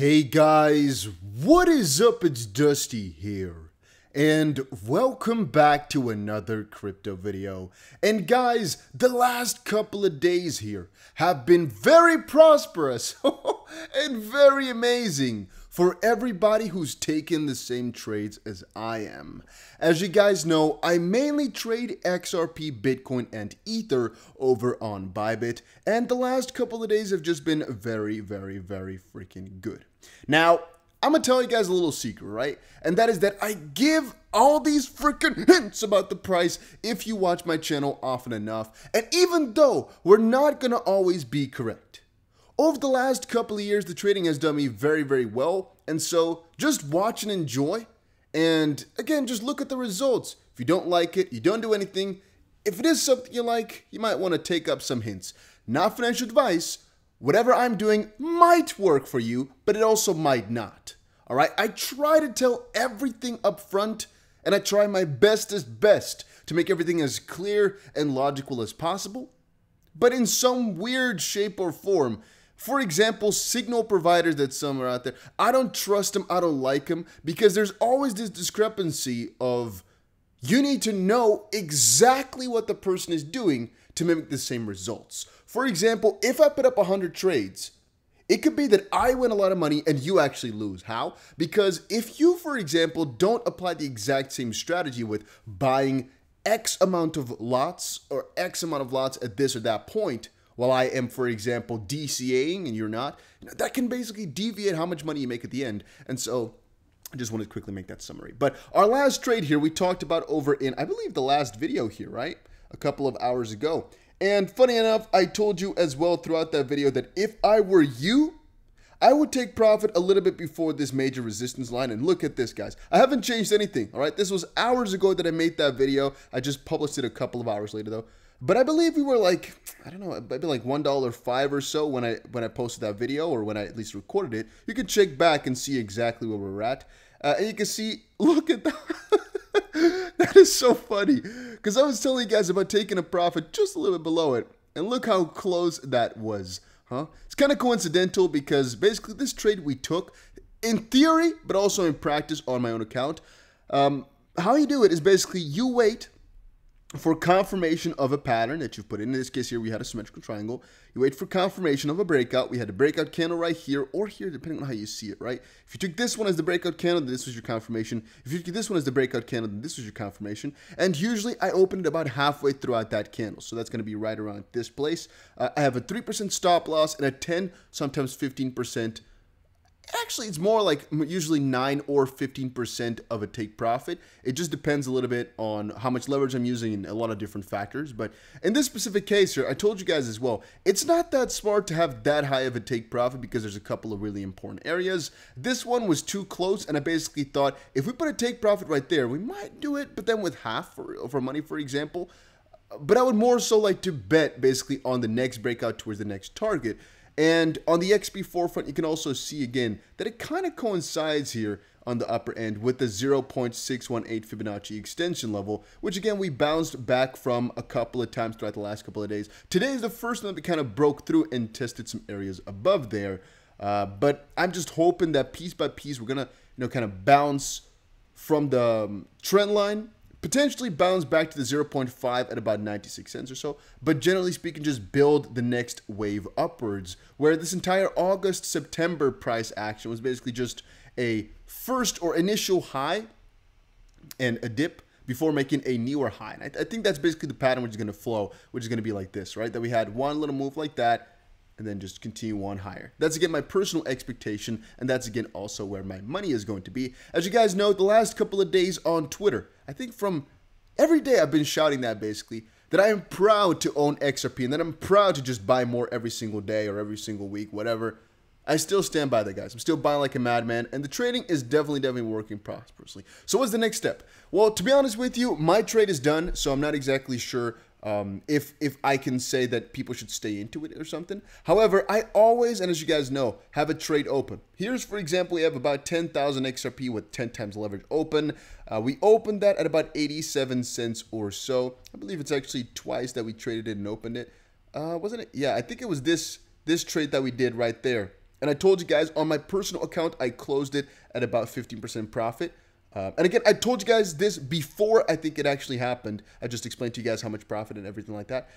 Hey guys, what is up? It's Dusty here. And welcome back to another crypto video. And guys, the last couple of days here have been very prosperous and very amazing for everybody who's taken the same trades as I am. As you guys know, I mainly trade XRP, Bitcoin, and Ether over on Bybit, and the last couple of days have just been very, very, very freaking good. Now, I'm gonna tell you guys a little secret, right? And that is that I give all these freaking hints about the price if you watch my channel often enough. And even though we're not gonna always be correct, over the last couple of years, the trading has done me very, very well. And so just watch and enjoy. And again, just look at the results. If you don't like it, you don't do anything. If it is something you like, you might want to take up some hints. Not financial advice. Whatever I'm doing might work for you, but it also might not. All right, I try to tell everything up front, and I try my bestest best to make everything as clear and logical as possible. But in some weird shape or form, for example, signal providers that some are out there, I don't trust them, I don't like them because there's always this discrepancy of you need to know exactly what the person is doing to mimic the same results. For example, if I put up 100 trades, it could be that I win a lot of money and you actually lose. How? Because if you, for example, don't apply the exact same strategy with buying X amount of lots or X amount of lots at this or that point, while I am, for example, DCAing and you're not, that can basically deviate how much money you make at the end. And so I just wanted to quickly make that summary. But our last trade here, we talked about over in, I believe, the last video here, right? A couple of hours ago. And funny enough, I told you as well throughout that video that if I were you, I would take profit a little bit before this major resistance line. And look at this, guys. I haven't changed anything, all right? This was hours ago that I made that video. I just published it a couple of hours later, though. But I believe we were like, I don't know, maybe like one dollar five or so when I when I posted that video or when I at least recorded it. You can check back and see exactly where we're at, uh, and you can see. Look at that. that is so funny because I was telling you guys about taking a profit just a little bit below it, and look how close that was, huh? It's kind of coincidental because basically this trade we took, in theory, but also in practice on my own account. Um, how you do it is basically you wait for confirmation of a pattern that you've put in. In this case here, we had a symmetrical triangle. You wait for confirmation of a breakout. We had a breakout candle right here or here, depending on how you see it, right? If you took this one as the breakout candle, then this was your confirmation. If you took this one as the breakout candle, then this was your confirmation. And usually I open it about halfway throughout that candle. So that's going to be right around this place. Uh, I have a 3% stop loss and a 10, sometimes 15% actually it's more like usually 9 or 15% of a take profit. It just depends a little bit on how much leverage i'm using and a lot of different factors but in this specific case here i told you guys as well it's not that smart to have that high of a take profit because there's a couple of really important areas. This one was too close and i basically thought if we put a take profit right there we might do it but then with half for, for money for example but i would more so like to bet basically on the next breakout towards the next target and on the XP4 front, you can also see again that it kind of coincides here on the upper end with the 0.618 Fibonacci extension level, which again, we bounced back from a couple of times throughout the last couple of days. Today is the first one that we kind of broke through and tested some areas above there. Uh, but I'm just hoping that piece by piece, we're going to, you know, kind of bounce from the um, trend line potentially bounce back to the 0.5 at about 96 cents or so, but generally speaking, just build the next wave upwards, where this entire August September price action was basically just a first or initial high and a dip before making a newer high. And I, I think that's basically the pattern which is going to flow, which is going to be like this, right? That we had one little move like that, and then just continue on higher. That's again my personal expectation, and that's again also where my money is going to be. As you guys know, the last couple of days on Twitter, I think from every day I've been shouting that basically, that I am proud to own XRP and that I'm proud to just buy more every single day or every single week, whatever. I still stand by that, guys. I'm still buying like a madman, and the trading is definitely, definitely working prosperously. So, what's the next step? Well, to be honest with you, my trade is done, so I'm not exactly sure um, if if I can say that people should stay into it or something. However, I always, and as you guys know, have a trade open. Here's, for example, we have about 10,000 XRP with 10 times leverage open. Uh, we opened that at about 87 cents or so. I believe it's actually twice that we traded it and opened it. Uh, wasn't it? Yeah, I think it was this this trade that we did right there And I told you guys on my personal account, I closed it at about 15% profit. Uh, and again, I told you guys this before I think it actually happened. I just explained to you guys how much profit and everything like that.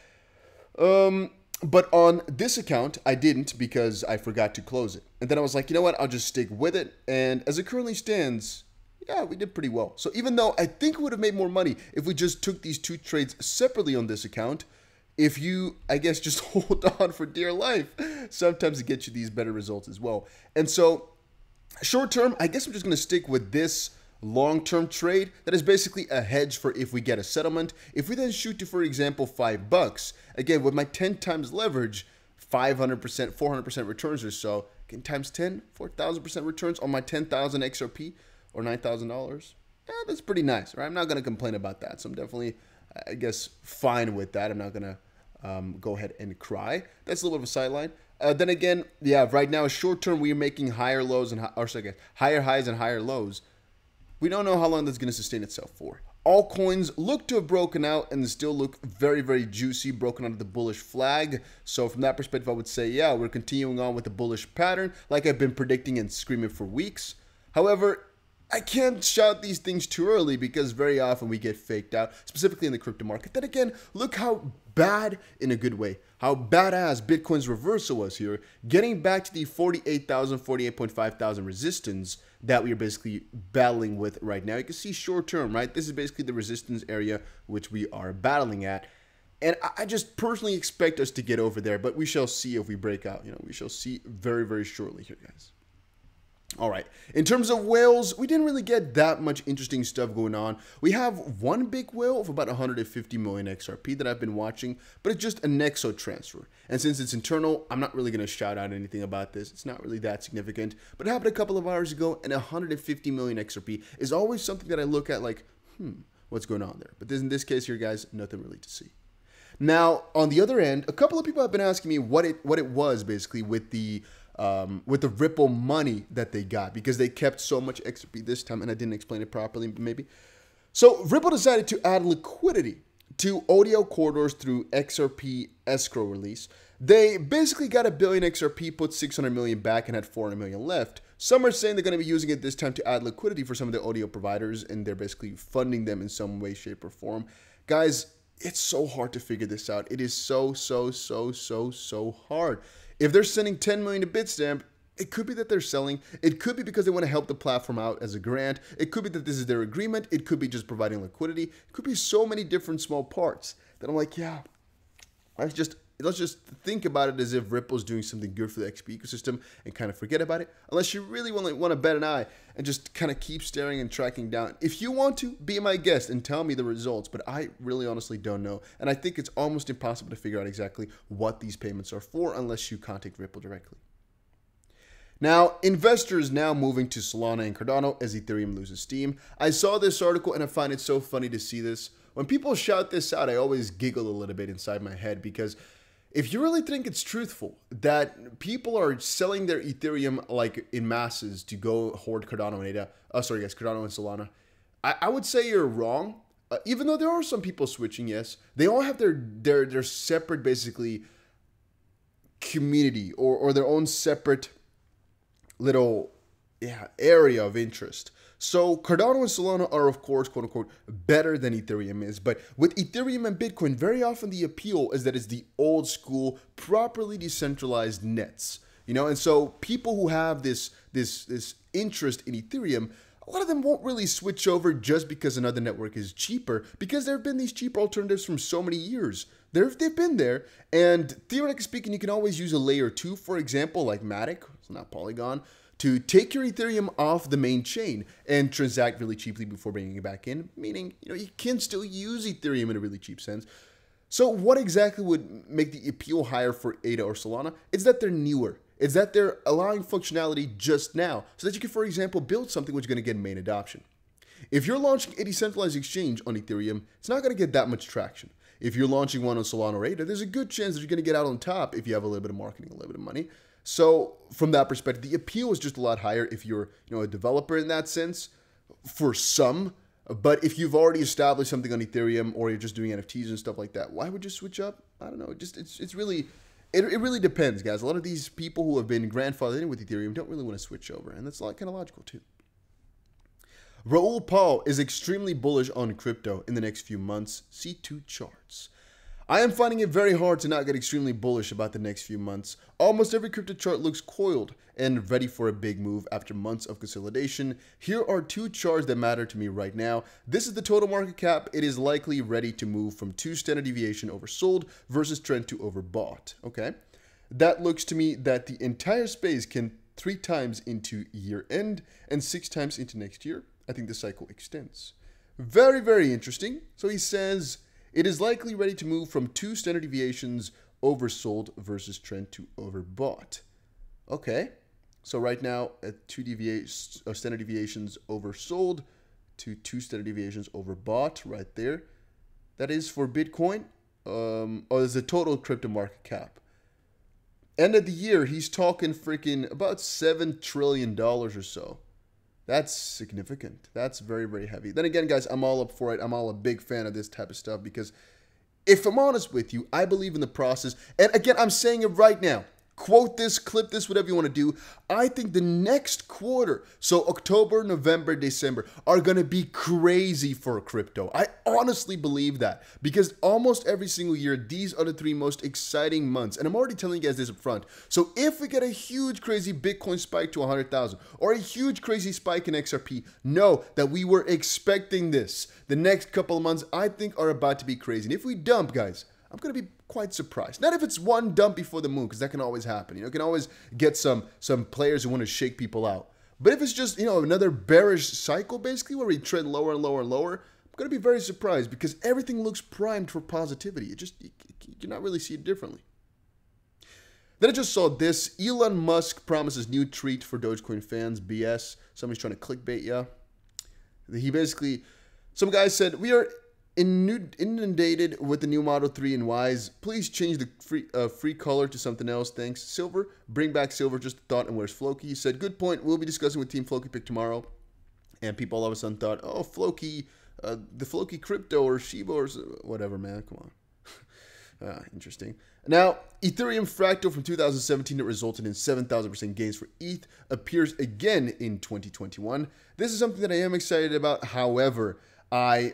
Um, but on this account, I didn't because I forgot to close it. And then I was like, you know what? I'll just stick with it. And as it currently stands, yeah, we did pretty well. So even though I think we would have made more money if we just took these two trades separately on this account, if you, I guess, just hold on for dear life, sometimes it gets you these better results as well. And so short term, I guess I'm just going to stick with this long-term trade that is basically a hedge for if we get a settlement. If we then shoot to, for example, five bucks, again, with my 10 times leverage, 500%, 400% returns or so, again, times 10, 4,000% returns on my 10,000 XRP or $9,000. Yeah, that's pretty nice, right? I'm not going to complain about that. So I'm definitely, I guess, fine with that. I'm not going to um, go ahead and cry. That's a little bit of a sideline. Uh, then again, yeah, right now, short term, we are making higher lows and, or sorry, higher highs and higher lows. We don't know how long that's going to sustain itself for. All coins look to have broken out and still look very, very juicy, broken under the bullish flag. So from that perspective, I would say, yeah, we're continuing on with the bullish pattern like I've been predicting and screaming for weeks. However, I can't shout these things too early because very often we get faked out, specifically in the crypto market. Then again, look how bad in a good way, how badass Bitcoin's reversal was here, getting back to the 48,000, 48.5 thousand resistance that we are basically battling with right now. You can see short term, right? This is basically the resistance area which we are battling at. And I just personally expect us to get over there, but we shall see if we break out. You know, we shall see very, very shortly here, guys. All right. In terms of whales, we didn't really get that much interesting stuff going on. We have one big whale of about 150 million XRP that I've been watching, but it's just a Nexo transfer. And since it's internal, I'm not really going to shout out anything about this. It's not really that significant, but it happened a couple of hours ago, and 150 million XRP is always something that I look at like, hmm, what's going on there? But in this case here, guys, nothing really to see. Now, on the other end, a couple of people have been asking me what it what it was basically with the um, with the Ripple money that they got because they kept so much XRP this time, and I didn't explain it properly, maybe. So Ripple decided to add liquidity to ODL corridors through XRP escrow release. They basically got a billion XRP, put 600 million back, and had 400 million left. Some are saying they're going to be using it this time to add liquidity for some of the ODL providers, and they're basically funding them in some way, shape, or form. Guys, it's so hard to figure this out. It is so, so, so, so, so hard. If they're sending 10 million to Bitstamp, it could be that they're selling. It could be because they want to help the platform out as a grant. It could be that this is their agreement. It could be just providing liquidity. It could be so many different small parts that I'm like, yeah, let's just let's just think about it as if Ripple's doing something good for the XRP ecosystem and kind of forget about it. Unless you really want to, want to bet an eye and just kind of keep staring and tracking down. If you want to, be my guest and tell me the results. But I really honestly don't know. And I think it's almost impossible to figure out exactly what these payments are for unless you contact Ripple directly. Now, investors now moving to Solana and Cardano as Ethereum loses steam. I saw this article and I find it so funny to see this. When people shout this out, I always giggle a little bit inside my head because if you really think it's truthful that people are selling their Ethereum like in masses to go hoard Cardano and ADA, oh, sorry, guys, Cardano and Solana, I, I would say you're wrong. Uh, even though there are some people switching, yes, they all have their their their separate basically community or or their own separate little yeah area of interest. So Cardano and Solana are of course quote unquote better than Ethereum is, but with Ethereum and Bitcoin, very often the appeal is that it's the old school, properly decentralized nets. You know, and so people who have this this this interest in Ethereum, a lot of them won't really switch over just because another network is cheaper, because there have been these cheaper alternatives from so many years. they they've been there, and theoretically speaking, you can always use a layer two, for example, like Matic, it's not Polygon, to take your Ethereum off the main chain and transact really cheaply before bringing it back in, meaning you know you can still use Ethereum in a really cheap sense. So what exactly would make the appeal higher for ADA or Solana? It's that they're newer. It's that they're allowing functionality just now so that you can, for example, build something which is going to get main adoption. If you're launching a decentralized exchange on Ethereum, it's not going to get that much traction. If you're launching one on Solana or ADA, there's a good chance that you're going to get out on top if you have a little bit of marketing, a little bit of money. So from that perspective, the appeal is just a lot higher if you're you know a developer in that sense. For some, but if you've already established something on Ethereum or you're just doing NFTs and stuff like that, why would you switch up? I don't know. It just it's it's really it, it really depends, guys. A lot of these people who have been grandfathered in with Ethereum don't really want to switch over, and that's kind of logical too. Raoul Pal is extremely bullish on crypto in the next few months. See two charts. I am finding it very hard to not get extremely bullish about the next few months. Almost every crypto chart looks coiled and ready for a big move after months of consolidation. Here are two charts that matter to me right now. This is the total market cap. It is likely ready to move from two standard deviation oversold versus trend to overbought. Okay. That looks to me that the entire space can three times into year end and six times into next year. I think the cycle extends. Very, very interesting. So he says it is likely ready to move from two standard deviations oversold versus trend to overbought. Okay, so right now at two deviations, uh, standard deviations oversold to two standard deviations overbought right there. That is for Bitcoin. Um, or is the total crypto market cap. End of the year, he's talking freaking about seven trillion dollars or so. That's significant. That's very, very heavy. Then again, guys, I'm all up for it. I'm all a big fan of this type of stuff because if I'm honest with you, I believe in the process. And again, I'm saying it right now quote this, clip this, whatever you want to do. I think the next quarter, so October, November, December, are going to be crazy for crypto. I honestly believe that because almost every single year, these are the three most exciting months. And I'm already telling you guys this up front. So if we get a huge, crazy Bitcoin spike to 100,000 or a huge, crazy spike in XRP, know that we were expecting this. The next couple of months, I think, are about to be crazy. And if we dump, guys, I'm going to be quite surprised. Not if it's one dump before the moon, because that can always happen. You know, you can always get some some players who want to shake people out. But if it's just you know another bearish cycle, basically where we trend lower and lower and lower, I'm going to be very surprised because everything looks primed for positivity. It just you, you cannot really see it differently. Then I just saw this. Elon Musk promises new treat for Dogecoin fans. BS. Somebody's trying to clickbait you. He basically, some guy said, we are inundated with the new Model 3 and Ys. Please change the free uh, free color to something else. Thanks. Silver. Bring back silver. Just a thought. And where's Floki? He said, good point. We'll be discussing with Team Floki pick tomorrow. And people all of a sudden thought, oh, Floki, uh, the Floki crypto or Shiba or whatever, man. Come on. ah, interesting. Now, Ethereum Fractal from 2017 that resulted in 7,000% gains for ETH appears again in 2021. This is something that I am excited about. However, I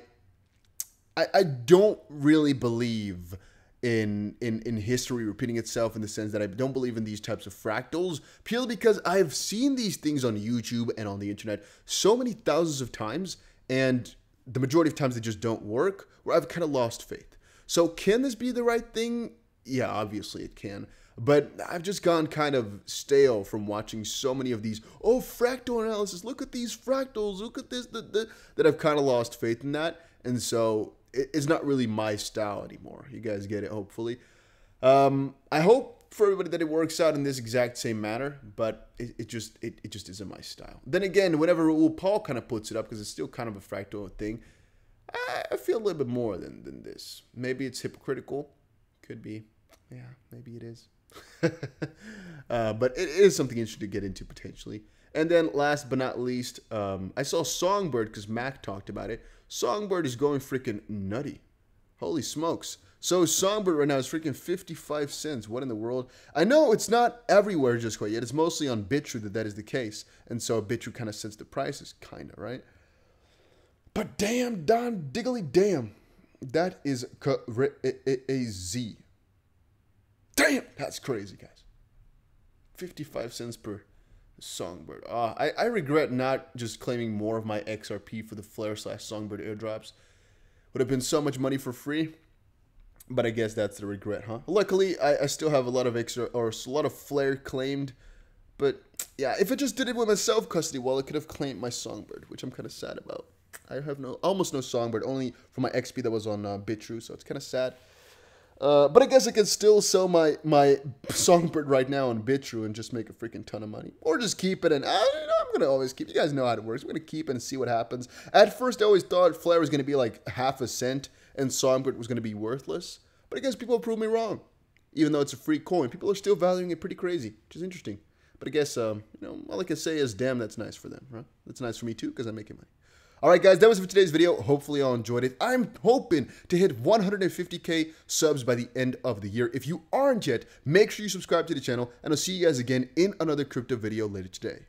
I, I don't really believe in in in history repeating itself in the sense that I don't believe in these types of fractals purely because I've seen these things on YouTube and on the internet so many thousands of times and the majority of times they just don't work where I've kind of lost faith. So can this be the right thing? Yeah, obviously it can. But I've just gone kind of stale from watching so many of these, oh, fractal analysis, look at these fractals, look at this, the, the, that I've kind of lost faith in that. And so it's not really my style anymore. You guys get it, hopefully. Um, I hope for everybody that it works out in this exact same manner, but it, it just it, it just isn't my style. Then again, whenever Raoul Pal kind of puts it up, because it's still kind of a fractal thing, I, I feel a little bit more than, than this. Maybe it's hypocritical. Could be. Yeah, maybe it is. uh, but it is something interesting to get into potentially. And then last but not least, um, I saw Songbird because Mac talked about it. Songbird is going freaking nutty. Holy smokes. So Songbird right now is freaking 55 cents. What in the world? I know it's not everywhere just quite yet. It's mostly on Bitrue that that is the case. And so Bitrue kind of sets the prices, kind of, right? But damn, Don Diggly damn. That is Z. Damn, that's crazy, guys. 55 cents per Songbird. Uh, I, I regret not just claiming more of my XRP for the Flare slash Songbird airdrops. Would have been so much money for free. But I guess that's the regret, huh? Luckily, I, I still have a lot of extra or a lot of Flare claimed. But yeah, if I just did it with my self custody wallet, I could have claimed my Songbird, which I'm kind of sad about. I have no almost no Songbird, only for my XRP that was on uh, so it's kind of sad. Uh, but I guess I can still sell my my songbird right now on Bitrue and just make a freaking ton of money, or just keep it. And I, am gonna always keep. You guys know how it works. I'm gonna keep and see what happens. At first, I always thought Flare was gonna be like half a cent and songbird was gonna be worthless. But I guess people proved me wrong. Even though it's a free coin, people are still valuing it pretty crazy, which is interesting. But I guess um, you know all I can say is, damn, that's nice for them, right? That's nice for me too because I'm making money. Alright guys, that was for today's video. Hopefully y'all enjoyed it. I'm hoping to hit 150k subs by the end of the year. If you aren't yet, make sure you subscribe to the channel and I'll see you guys again in another crypto video later today.